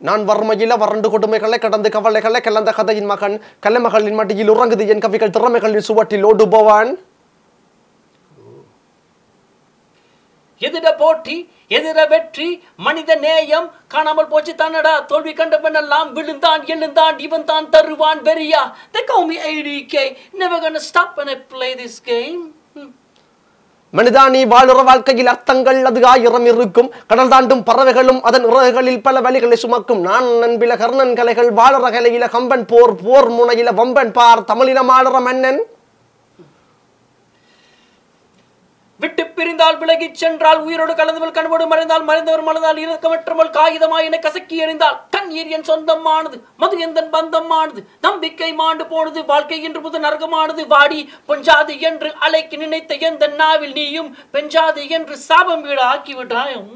நான் வறுமையில வறண்டு கொடுமைகளை கடந்து கவலைகளை கலந்த கதையின் மகன் கலைமகளின் மடியில் உறங்குது என் கவிகள் திறமைகளின் சுவட்டில் ஓடுபவான் எதிர போட்டி எதிர வெற்றி மனித நேயம் காணாமல் போச்சு தன்னடா தோல்வி கண்டவனெல்லாம் விழுந்தான் எழுந்தான் இவன் தான் தருவான் வெறியா they call me 80k never gonna stop when I play this game Hmm. மனிதா நீ வாழுற வாழ்க்கையில் அர்த்தங்கள் அது ஆயிரம் இருக்கும். கடல் தாண்டும் பறவைகளும் அதன் உறவுகளில் பல வழிகளை சுமக்கும். நான் நண்பில கர்ணன் கலைகள் வாழற கலையில கம்பன் போர் போர் முனையில வம்பன் பார் தமிழினம் ஆளுற மன்னன். விட்டு பிரிந்தால் விலகிச் சென்றால் உயிரோடு கலந்தவள் கண்போடு மறைந்தால் மறைந்தவர் மறந்தால் இறக்கமற்றவள் காகிதமாய் கசக்கி எறிந்தால் கண்ணீர் என் சொந்தமானது மது எந்தன் பந்தமானது. நம்பிக்கை மாண்டு போனது வாழ்க்கை என்று புது நரகமானது. வாடி பெஞ்சாது என்று அலைக்கு நினைத்த எந்த நாவில் நீயும் பெஞ்சாது என்று சாபம் வீடு ஆக்கிவிட்டாயும்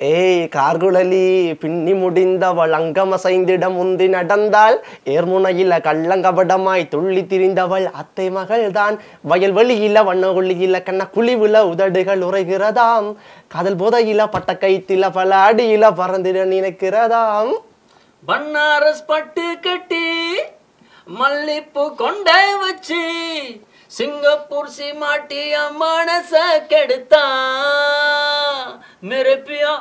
ஏய் கார்குழலி பின்னி முடிந்தவள் அங்கமசைந்திடம் முந்தி நடந்தாள் ஏர்முனையில கள்ளங்கபடமாய் துள்ளி திரிந்தவள் அத்தை மகள்தான் வயல்வெளியில வண்ணகுழியில கண்ண குழிவுல உதடுகள் உரைகிறதாம் காதல் போதையில பட்ட கைத்தில பல அடியில பறந்திட நினைக்கிறதாம் பன்னாரஸ் பட்டு கட்டி மல்லிப்பூ கொண்ட வச்சு சிங்கப்பூர் சீமாட்டிய மனச கெடுத்தான் मेरे पिया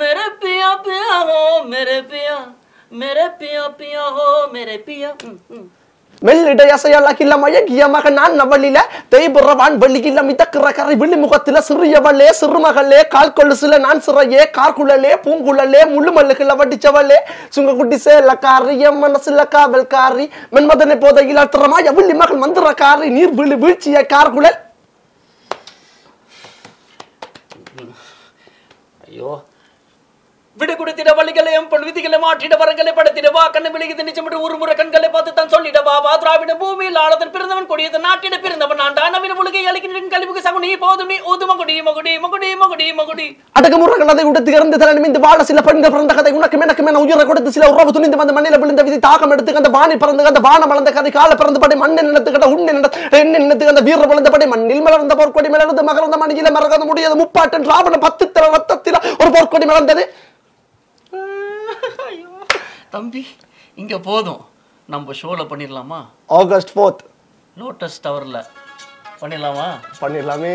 मेरे पिया पिया हो मेरे पिया मेरे पिया पिया हो मेरे पिया ம், ம். மெல்லிடை அசையால கில்ல மயங்கிய மகன் நான் நவலில தேய்புறவான் வெள்ளியில மிதக்கிற கரை விழி முகத்தில சிறியவளே சிறுமகளே கால் கொலுசுல நான் சிறையே கார்குழலே பூங்குழலே முள்ளு மல்லுகள வடிச்சவளே சுங்க குட்டி சேலக்காரி என் மனசுல காவல்காரி மென்மதனை போதையில் அத்திரமா எவ்வளி மகள் மந்திரக்காரி நீர் விழி வீழ்ச்சிய கார்குழல் ஐயோ. விடு கொடுத்திட வழிகளை எம்பல் விதிகளை மாற்றிட வரங்களை படுத்திடவா கண்ணு விழுகிது நிச்சமிட்டு ஒரு முறை கண்களை பார்த்து தான் சொல்லிடவா வா திராவிட பூமியில் ஆளதன் பிறந்தவன் கொடியது நாட்டிட பிறந்தவன் நான் நவீன முழுகை அழிக்கின்ற கழிவுக்கு சகுனி போதும் நீ ஊது மகுடி மகுடி மகுடி மகுடி மகுடி. அடக்குமுறைகள் அதை உடுத்து இறந்து தலை நிமிந்து வாழ சில பெண்கள் பிறந்த கதை உனக்கு எனக்கு என உயிரை கொடுத்து சில உறவு துணிந்து வந்த மண்ணில விழுந்த விதி தாகம் எடுத்து அந்த வாணி பிறந்து அந்த வானம் வளர்ந்த கதை கால பிறந்தபடி மண்ணை நினைத்து கட்ட உண்ணை நினைத்து என்ன நினைத்து அந்த வீர வளர்ந்த படி மண்ணில் மலர்ந்த போர்க்கொடி மலர்ந்து மகர்ந்த மணியில மறக்க முடியாத முப்பாட்டன் ராவண பத்து தல போர்க்கொடி ஐயோ தம்பி இங்க போதும். நம்ம ஷோல பண்ணிடலாமா? ஆகஸ்ட் ஃபோர்த் லோட்டஸ் டவர்ல பண்ணிடலாமா? பண்ணிடலாமே.